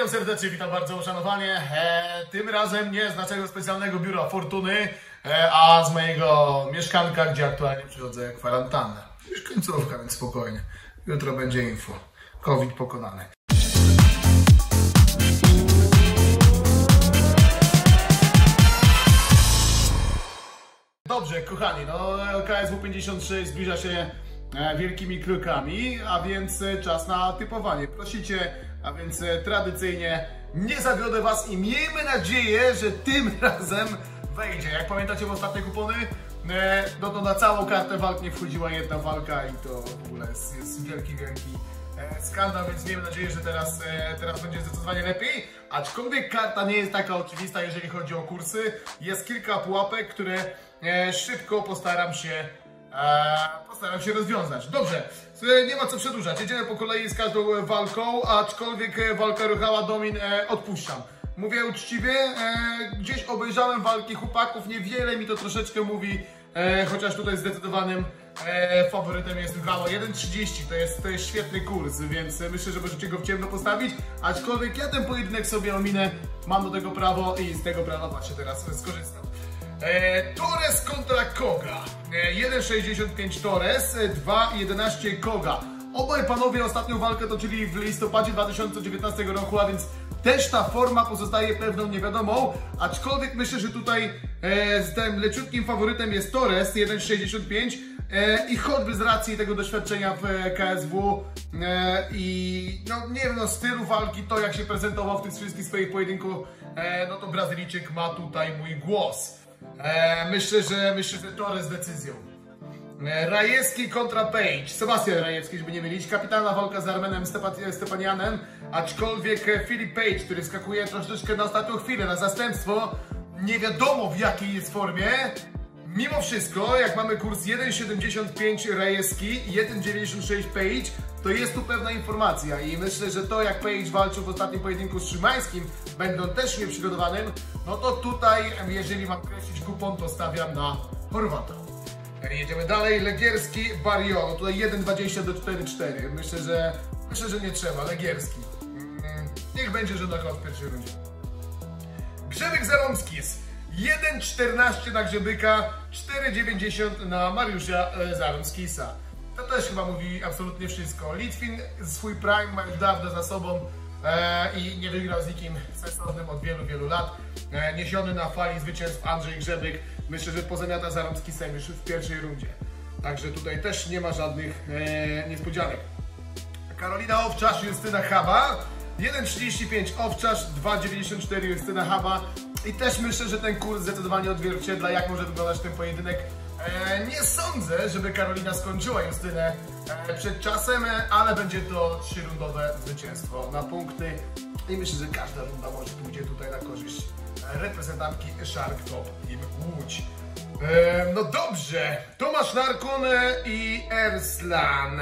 Witam serdecznie, witam bardzo uszanowanie. E, tym razem nie z naszego specjalnego biura Fortuny, e, a z mojego mieszkanka, gdzie aktualnie przychodzę kwarantannę. Już końcówka, więc spokojnie. Jutro będzie info. COVID pokonany. Dobrze, kochani, no KSW 56 zbliża się e, wielkimi krokami, a więc e, czas na typowanie. Prosicie, a więc e, tradycyjnie nie zawiodę Was i miejmy nadzieję, że tym razem wejdzie. Jak pamiętacie w ostatnie kupony, e, no to na całą kartę walk nie wchodziła jedna walka i to w ogóle jest, jest wielki, wielki e, skandal, więc miejmy nadzieję, że teraz, e, teraz będzie zdecydowanie lepiej. Aczkolwiek karta nie jest taka oczywista, jeżeli chodzi o kursy. Jest kilka pułapek, które e, szybko postaram się e, postaram się rozwiązać. Dobrze, nie ma co przedłużać. Jedziemy po kolei z każdą e, walką, aczkolwiek e, walka Ruchała Domin e, odpuszczam. Mówię uczciwie, gdzieś obejrzałem walki chłopaków, niewiele mi to troszeczkę mówi, chociaż tutaj zdecydowanym faworytem jest Ruchała 1.30, to jest, to świetny kurs, więc myślę, że możecie go w ciemno postawić, aczkolwiek ja ten pojedynek sobie ominę, mam do tego prawo i z tego prawa właśnie teraz skorzystam. E, Torres kontra Koga. E, 1,65 Torres, e, 2,11 Koga. Obaj panowie ostatnią walkę toczyli w listopadzie 2019 roku, a więc też ta forma pozostaje pewną niewiadomą, aczkolwiek myślę, że tutaj e, z tym leciutkim faworytem jest Torres 1,65 e, i choćby z racji tego doświadczenia w e, KSW e, i no nie wiem, no stylu walki, to jak się prezentował w tych wszystkich swoich pojedynków, e, no to Brazylijczyk ma tutaj mój głos. E, myślę, że myślę, że Torres decyzją. E, Rajewski kontra Page. Sebastian Rajewski, żeby nie mylić. Kapitalna walka z Armenem Stepa- Stepanianem. Aczkolwiek e, Filip Page, który skakuje troszeczkę na ostatnią chwilę, na zastępstwo. Nie wiadomo w jakiej jest formie. Mimo wszystko, jak mamy kurs 1,75 Rajewski i 1,96 Page, to jest tu pewna informacja i myślę, że to jak Page walczył w ostatnim pojedynku z Szymańskim, będąc też nieprzygotowanym, no to tutaj, jeżeli mam kreślić kupon, to stawiam na Chorwata. Jedziemy dalej, Legierski, Bariono, tutaj 1,20 do 4,4. Myślę, że myślę, że nie trzeba, Legierski. Mm, Niech będzie, że knockout w pierwszej rundzie. Grzebyk Zarąckis. 1,14 na Grzebyka, 4,90 na Mariusza e, Zarąckisa. To też chyba mówi absolutnie wszystko. Litwin swój prime ma już dawno za sobą e, i nie wygrał z nikim sensownym od wielu, wielu lat. E, niesiony na fali zwycięstw Andrzej Grzebyk. Myślę, że pozamiata Zarąckisem już w pierwszej rundzie. Także tutaj też nie ma żadnych e, niespodzianek. Karolina Owczarz, Justyna Chaba. 1,35 Owczarz, 2,94 Justyna Chaba. I też myślę, że ten kurs zdecydowanie odzwierciedla, jak może wyglądać ten pojedynek. E, nie sądzę, żeby Karolina skończyła Justynę e, przed czasem, e, ale będzie to trzyrundowe zwycięstwo na punkty. I myślę, że każda runda może pójdzie tutaj na korzyść reprezentantki Shark Top Team Łódź. No dobrze, Tomasz Narkun i Erslan.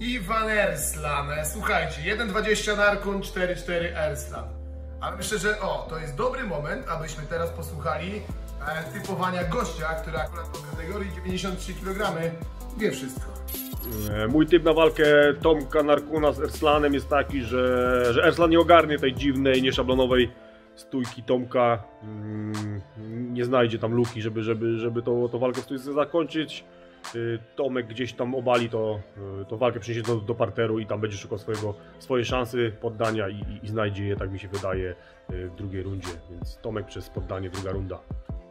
Iwan Erslan. Słuchajcie, 1,20 Narkun, 4,4 Erslan. Ale myślę, że o, to jest dobry moment, abyśmy teraz posłuchali e, typowania gościa, który akurat w kategorii 93 kg wie wszystko. E, Mój typ na walkę Tomka Narkuna z Erslanem jest taki, że, że Erslan nie ogarnie tej dziwnej, nieszablonowej stójki Tomka. Mm, Nie znajdzie tam luki, żeby, żeby, żeby tą, tą walkę w stójce zakończyć. Y, Tomek gdzieś tam obali to, y, to walkę przyniesie do, do parteru i tam będzie szukał swojego, swojej szansy poddania i, i, i znajdzie je, tak mi się wydaje, y, w drugiej rundzie. Więc Tomek przez poddanie, druga runda.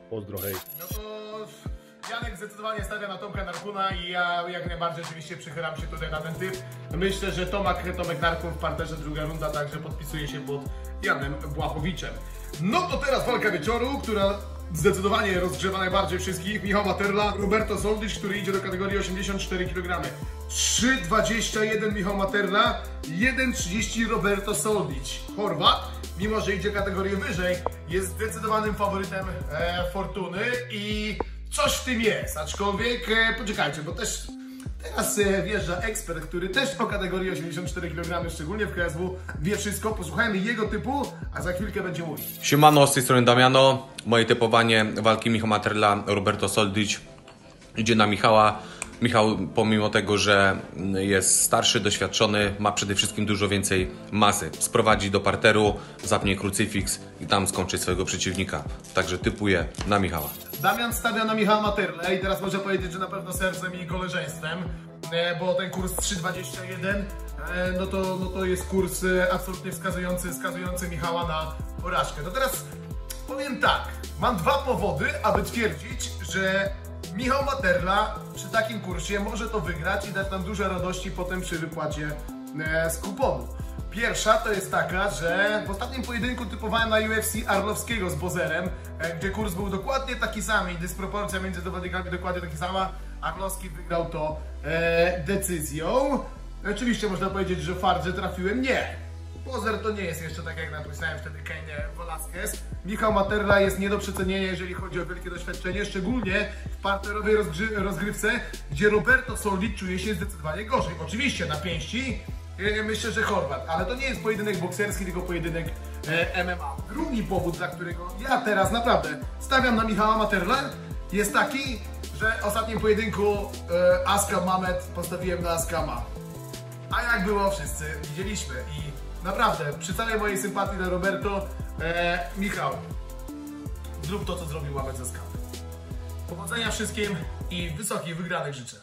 Pozdro, hej. No to Janek zdecydowanie stawia na Tomka Narkuna i ja jak najbardziej oczywiście przychylam się tutaj na ten typ. Myślę, że Tomek, Tomek Narkun w parterze druga runda, także podpisuje się pod Janem Błachowiczem. No to teraz walka wieczoru, która zdecydowanie rozgrzewa najbardziej wszystkich. Michał Materla, Roberto Soldysz, który idzie do kategorii 84 kg. 3,21 Michał Materla, 1,30 Roberto Soldic. Chorwat, mimo że idzie kategorię wyżej, jest zdecydowanym faworytem e, Fortuny i coś w tym jest, aczkolwiek e, poczekajcie, bo też teraz e, wjeżdża ekspert, który też o kategorii 84 kg, szczególnie w KSW, wie wszystko. Posłuchajmy jego typu, a za chwilkę będzie mój. Siemano, z tej strony Damiano. Moje typowanie walki Michała Materla, Roberto Soldic idzie na Michała. Michał, pomimo tego, że jest starszy, doświadczony, ma przede wszystkim dużo więcej masy. Sprowadzi do parteru, zapnie krucyfiks i tam skończy swojego przeciwnika. Także typuję na Michała. Damian stawia na Michała Materle i teraz może powiedzieć, że na pewno sercem i koleżeństwem, e, bo ten kurs 3.21 e, no to, no to jest kurs e, absolutnie wskazujący, wskazujący Michała na porażkę. To teraz powiem tak, mam dwa powody, aby twierdzić, że Michał Materla takim kursie może to wygrać i dać nam dużo radości potem przy wypłacie e, z kuponu. Pierwsza to jest taka, że w ostatnim pojedynku typowałem na UFC Arlowskiego z Bozerem, e, gdzie kurs był dokładnie taki sam i dysproporcja między zawodnikami dokładnie taka sama. Arlowski wygrał to e, decyzją. Oczywiście można powiedzieć, że fart, że trafiłem. Nie. Bozer to nie jest jeszcze tak jak napisałem wtedy Kenie Velasquez. Michał Materla jest nie do przecenienia, jeżeli chodzi o wielkie doświadczenie, szczególnie w parterowej rozgrywce, gdzie Roberto Solid czuje się zdecydowanie gorzej. Oczywiście na pięści myślę, że Chorwat, ale to nie jest pojedynek bokserski, tylko pojedynek e, MMA. Drugi powód, dla którego ja teraz naprawdę stawiam na Michała Materla jest taki, że w ostatnim pojedynku e, Aska Mamet postawiłem na Askama. A jak było, wszyscy widzieliśmy i naprawdę, przy całej mojej sympatii dla Roberto, e, Michał, zrób to, co zrobił Łamec ze Skawy. Powodzenia wszystkim i wysokich wygranych życzę.